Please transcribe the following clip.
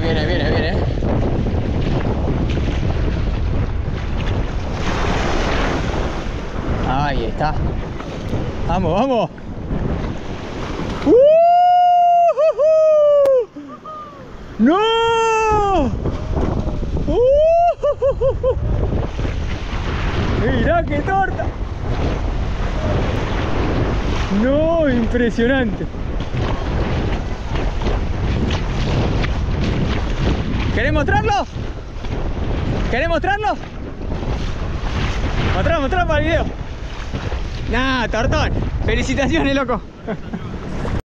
Ahí viene, ahí viene, ahí viene. Ahí está. Vamos, vamos. ¡Uh! ¡No! ¡Uh! ¡Mirá qué torta! ¡No! Impresionante. ¿Querés mostrarlo? ¿Querés mostrarlo? Mostramos, mostramos para el video. Nah, tortón. Felicitaciones, loco.